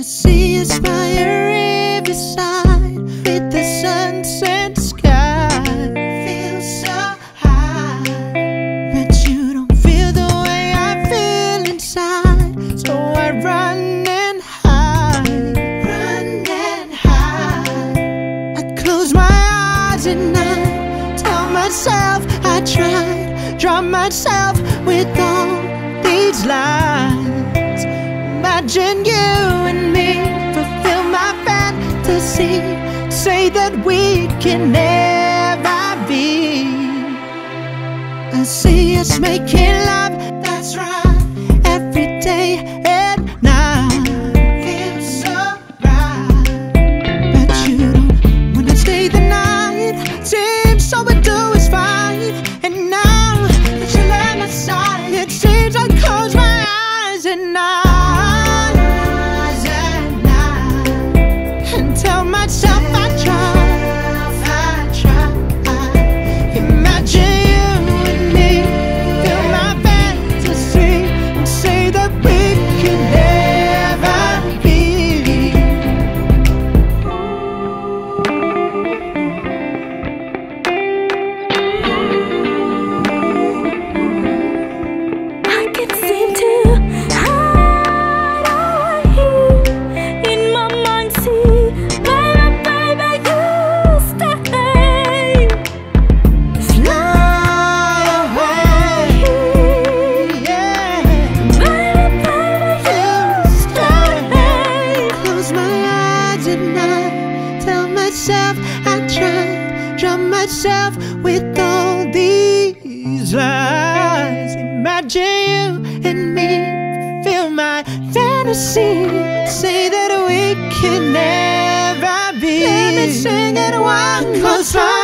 I see a spire every side with the sunset sky. Feel so high, but you don't feel the way I feel inside. So I run and hide, run and hide. I close my eyes at night, tell myself I tried, drown myself with all these lies. Imagine you and me fulfill my fantasy. Say that we can never be. I see us making love, that's right, every day and night. Feels so right, but you don't wanna stay the night. Seems all we do is fight, and now that you left my side, it seems I close my eyes at night, Drown myself with all these lies. Imagine you and me. fill my fantasy. Say that we can never be. Let me sing it one Close my eyes at night. Tell myself I